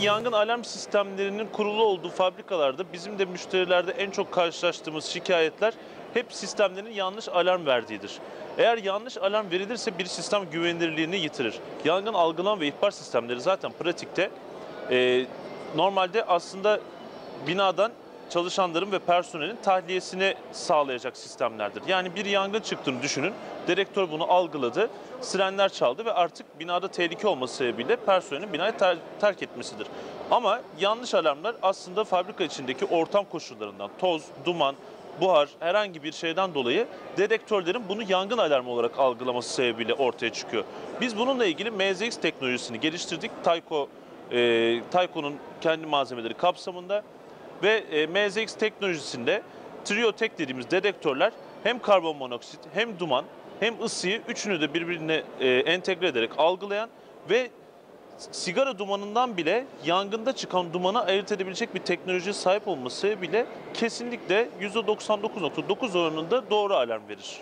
yangın alarm sistemlerinin kurulu olduğu fabrikalarda bizim de müşterilerde en çok karşılaştığımız şikayetler hep sistemlerin yanlış alarm verdiğidir. Eğer yanlış alarm verilirse bir sistem güvenilirliğini yitirir. Yangın algılama ve ihbar sistemleri zaten pratikte e, normalde aslında binadan çalışanların ve personelin tahliyesini sağlayacak sistemlerdir. Yani bir yangın çıktığını düşünün. Direktör bunu algıladı, sirenler çaldı ve artık binada tehlike olması sebebiyle personelin binayı ter- terk etmesidir. Ama yanlış alarmlar aslında fabrika içindeki ortam koşullarından, toz, duman, buhar, herhangi bir şeyden dolayı dedektörlerin bunu yangın alarmı olarak algılaması sebebiyle ortaya çıkıyor. Biz bununla ilgili MZX teknolojisini geliştirdik. Tayco, e, Tayco'nun kendi malzemeleri kapsamında ve e, MZX teknolojisinde Triotek dediğimiz dedektörler hem karbon monoksit hem duman hem ısıyı üçünü de birbirine e, entegre ederek algılayan ve sigara dumanından bile yangında çıkan dumanı ayırt edebilecek bir teknolojiye sahip olması sebebiyle kesinlikle %99.9 oranında doğru alarm verir.